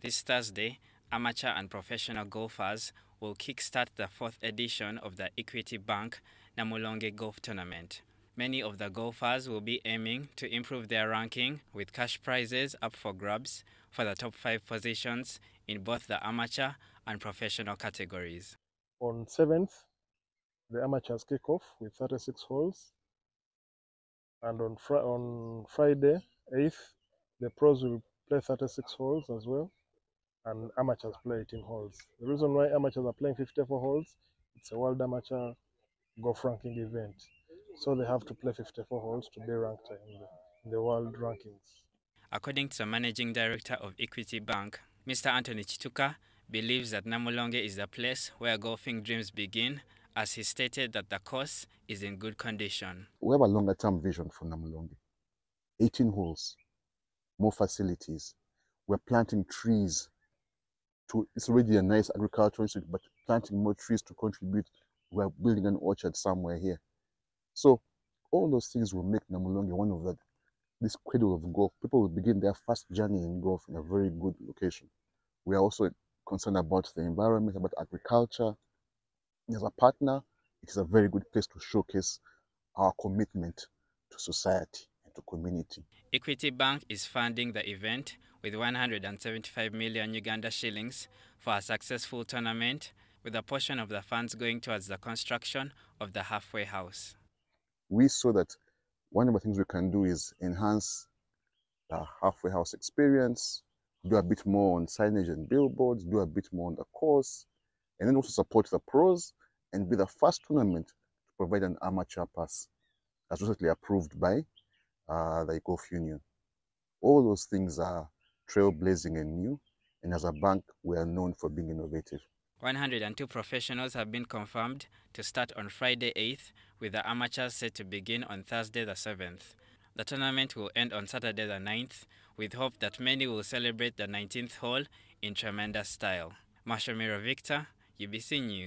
This Thursday, amateur and professional golfers will kickstart the fourth edition of the Equity Bank Namulonge Golf Tournament. Many of the golfers will be aiming to improve their ranking with cash prizes up for grabs for the top five positions in both the amateur and professional categories. On 7th, the amateurs kick off with 36 holes. And on, fr- on Friday, 8th, the pros will play 36 holes as well. And amateurs play 18 holes. The reason why amateurs are playing 54 holes, it's a World Amateur Golf Ranking event. So they have to play 54 holes to be ranked in the, in the world rankings. According to the managing director of Equity Bank, Mr. Anthony Kituuka believes that Namulonge is the place where golfing dreams begin, as he stated that the course is in good condition. We have a longer term vision for Namulonge 18 holes, more facilities. We're planting trees. To, it's already a nice agricultural institute, but planting more trees to contribute. We're building an orchard somewhere here. So all those things will make Namulonge one of the this cradle of golf. People will begin their first journey in golf in a very good location. We are also concerned about the environment, about agriculture. As a partner, it is a very good place to showcase our commitment to society and to community. Equity Bank is funding the event with 175 million Uganda shillings for a successful tournament, with a portion of the funds going towards the construction of the halfway house. We saw that one of the things we can do is enhance the halfway house experience, do a bit more on signage and billboards, do a bit more on the course, and then also support the pros and be the first tournament to provide an amateur pass as recently approved by uh, the Golf Union. All those things are trailblazing and new, and as a bank, we are known for being innovative. 102 professionals have been confirmed to start on Friday 8th, with the amateurs set to begin on Thursday the 7th. The tournament will end on Saturday the 9th, with hope that many will celebrate the 19th hole in tremendous style. Marshall Miro Victor, UBC News.